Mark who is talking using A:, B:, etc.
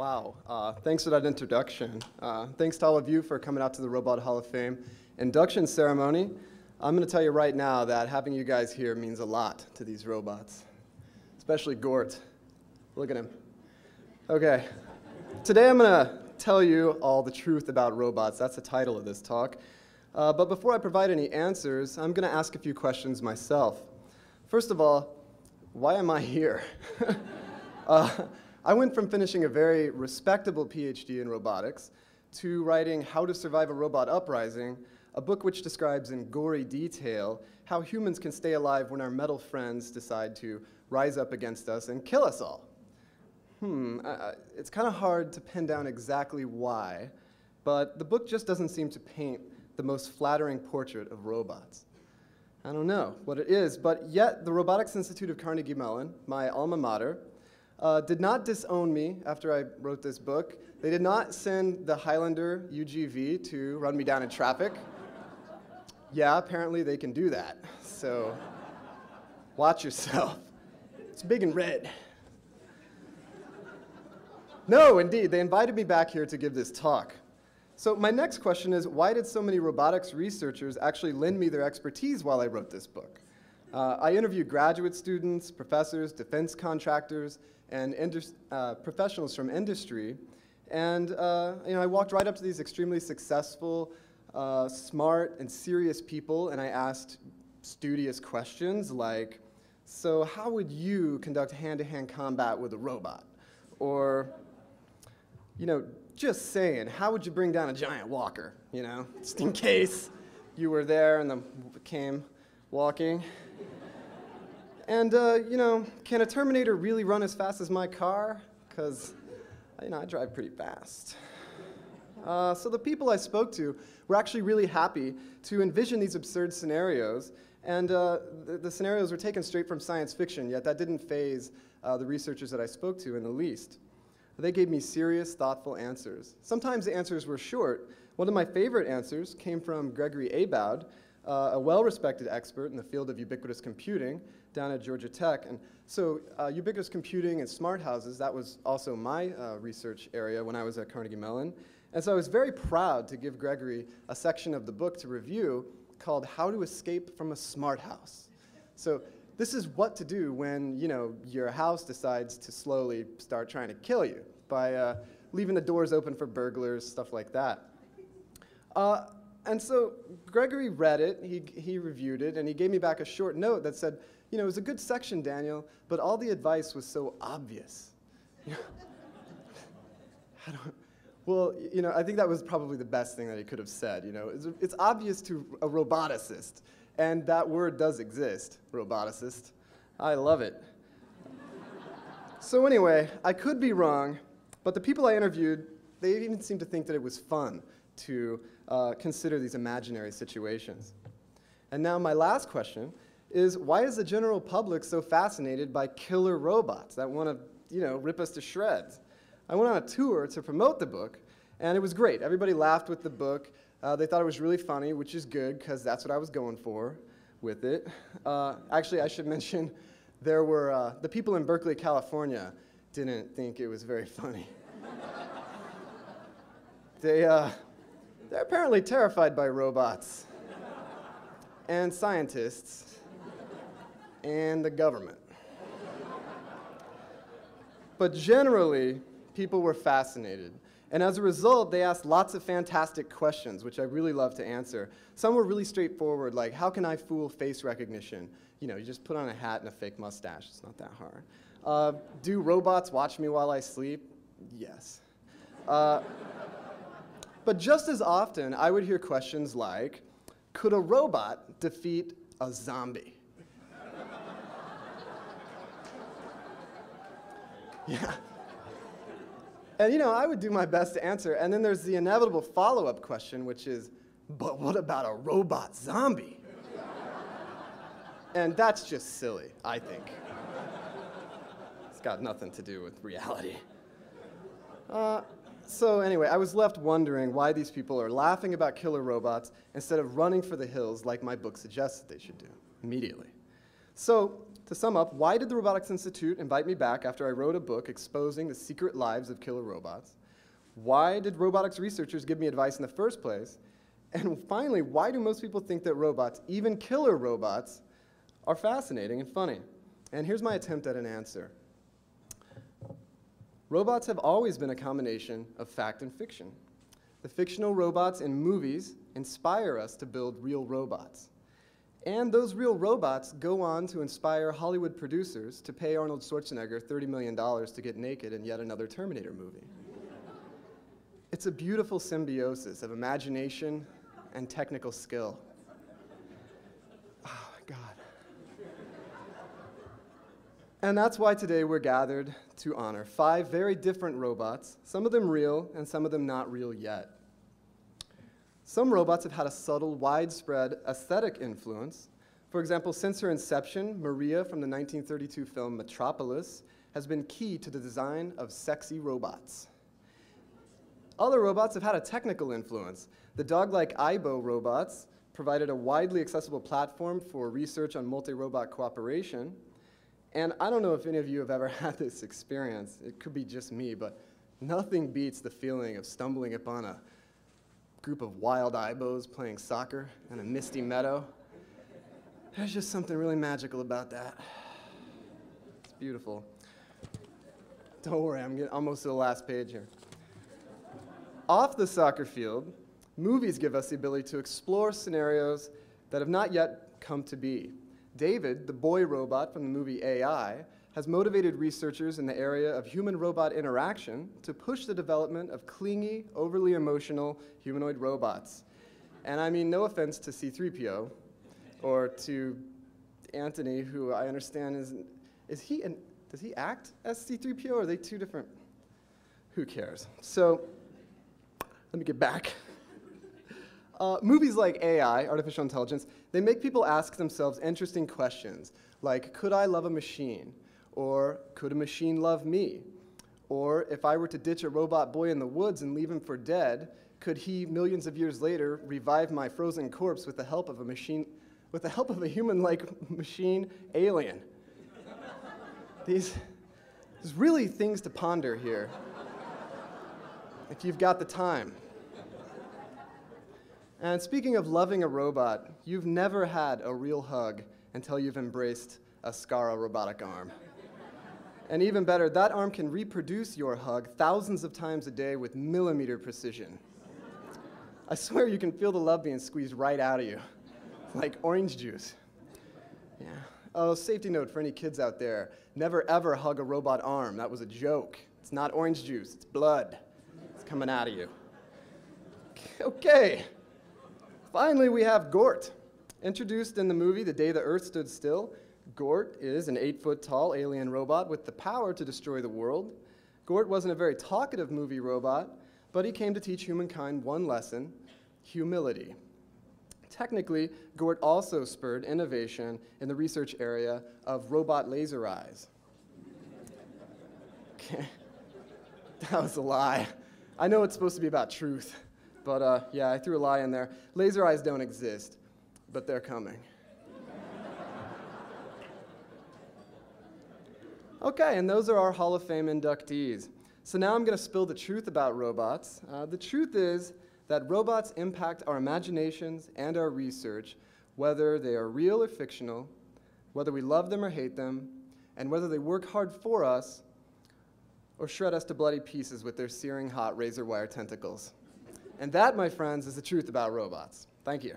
A: Wow, uh, thanks for that introduction. Uh, thanks to all of you for coming out to the Robot Hall of Fame induction ceremony. I'm going to tell you right now that having you guys here means a lot to these robots, especially Gort. Look at him. Okay, today I'm going to tell you all the truth about robots. That's the title of this talk. Uh, but before I provide any answers, I'm going to ask a few questions myself. First of all, why am I here? I went from finishing a very respectable PhD in robotics to writing How to Survive a Robot Uprising, a book which describes in gory detail how humans can stay alive when our metal friends decide to rise up against us and kill us all. Hmm, uh, it's kind of hard to pin down exactly why, but the book just doesn't seem to paint the most flattering portrait of robots. I don't know what it is, but yet the Robotics Institute of Carnegie Mellon, my alma mater, uh, did not disown me after I wrote this book. They did not send the Highlander UGV to run me down in traffic. yeah, apparently they can do that. So watch yourself. It's big and red. No, indeed, they invited me back here to give this talk. So my next question is, why did so many robotics researchers actually lend me their expertise while I wrote this book? Uh, I interviewed graduate students, professors, defense contractors, and uh, professionals from industry, and uh, you know, I walked right up to these extremely successful, uh, smart, and serious people, and I asked studious questions like, so how would you conduct hand-to-hand -hand combat with a robot? Or, you know, just saying, how would you bring down a giant walker, you know, just in case you were there and the came walking. And, uh, you know, can a Terminator really run as fast as my car? Because, you know, I drive pretty fast. Uh, so the people I spoke to were actually really happy to envision these absurd scenarios. And uh, the, the, scenarios were taken straight from science fiction, yet that didn't phase uh, the researchers that I spoke to in the least. They gave me serious, thoughtful answers. Sometimes the answers were short. One of my favorite answers came from Gregory Abowd, uh, a well-respected expert in the field of ubiquitous computing down at Georgia Tech. And so uh, ubiquitous computing and smart houses, that was also my uh, research area when I was at Carnegie Mellon. And so I was very proud to give Gregory a section of the book to review called How to Escape from a Smart House. So this is what to do when you know, your house decides to slowly start trying to kill you by uh, leaving the doors open for burglars, stuff like that. And so Gregory read it, he, he reviewed it, and he gave me back a short note that said, you know, it was a good section, Daniel, but all the advice was so obvious. well, you know, I think that was probably the best thing that he could have said. You know, it's, it's obvious to a roboticist, and that word does exist, roboticist. I love it. so anyway, I could be wrong, but the people I interviewed, they even seemed to think that it was fun to uh, consider these imaginary situations. And now my last question is why is the general public so fascinated by killer robots that want to, you know, rip us to shreds? I went on a tour to promote the book, and it was great. Everybody laughed with the book. Uh, they thought it was really funny, which is good because that's what I was going for with it. Uh, actually, I should mention there were uh, the people in Berkeley, California, didn't think it was very funny. they uh, they're apparently terrified by robots and scientists and the government. But generally, people were fascinated. And as a result, they asked lots of fantastic questions, which I really love to answer. Some were really straightforward, like, how can I fool face recognition? You know, you just put on a hat and a fake mustache. It's not that hard. Uh, do robots watch me while I sleep? Yes. Uh, but just as often, I would hear questions like, could a robot defeat a zombie? yeah. And you know, I would do my best to answer. And then there's the inevitable follow-up question, which is, but what about a robot zombie? and that's just silly, I think. it's got nothing to do with reality. Uh, so anyway, I was left wondering why these people are laughing about killer robots instead of running for the hills like my book suggests that they should do immediately. So, to sum up, why did the Robotics Institute invite me back after I wrote a book exposing the secret lives of killer robots? Why did robotics researchers give me advice in the first place? And finally, why do most people think that robots, even killer robots, are fascinating and funny? And here's my attempt at an answer. Robots have always been a combination of fact and fiction. The fictional robots in movies inspire us to build real robots. And those real robots go on to inspire Hollywood producers to pay Arnold Schwarzenegger $30 million to get naked in yet another Terminator movie. it's a beautiful symbiosis of imagination and technical skill. Oh my God. And that's why today we're gathered to honor five very different robots, some of them real and some of them not real yet. Some robots have had a subtle, widespread aesthetic influence. For example, since her inception, Maria from the 1932 film Metropolis has been key to the design of sexy robots. Other robots have had a technical influence. The dog-like Aibo robots provided a widely accessible platform for research on multi-robot cooperation, and I don't know if any of you have ever had this experience. It could be just me, but nothing beats the feeling of stumbling upon a group of wild Aibos playing soccer in a misty meadow. There's just something really magical about that. It's beautiful. Don't worry, I'm getting almost to the last page here. Off the soccer field, movies give us the ability to explore scenarios that have not yet come to be. David, the boy robot from the movie AI, has motivated researchers in the area of human-robot interaction to push the development of clingy, overly emotional humanoid robots. And I mean no offense to C-3PO or to Anthony, who I understand is, is he, an, does he act as C-3PO or are they two different? Who cares? So let me get back. Uh, movies like AI, artificial intelligence, they make people ask themselves interesting questions, like, could I love a machine? Or could a machine love me? Or if I were to ditch a robot boy in the woods and leave him for dead, could he, millions of years later, revive my frozen corpse with the help of a machine, with the help of a human-like machine alien? These, there's really things to ponder here, if you've got the time. And speaking of loving a robot, you've never had a real hug until you've embraced a SCARA robotic arm. and even better, that arm can reproduce your hug thousands of times a day with millimeter precision. I swear you can feel the love being squeezed right out of you, like orange juice. Yeah. Oh, safety note for any kids out there never ever hug a robot arm. That was a joke. It's not orange juice, it's blood. It's coming out of you. Okay. Finally, we have Gort. Introduced in the movie The Day the Earth Stood Still, Gort is an eight foot tall alien robot with the power to destroy the world. Gort wasn't a very talkative movie robot, but he came to teach humankind one lesson humility. Technically, Gort also spurred innovation in the research area of robot laser eyes. That was a lie. I know it's supposed to be about truth. But uh, yeah, I threw a lie in there. Laser eyes don't exist, but they're coming. okay, and those are our Hall of Fame inductees. So now I'm going to spill the truth about robots. Uh, the truth is that robots impact our imaginations and our research, whether they are real or fictional, whether we love them or hate them, and whether they work hard for us or shred us to bloody pieces with their searing hot razor wire tentacles. And that, my friends, is the truth about robots. Thank you.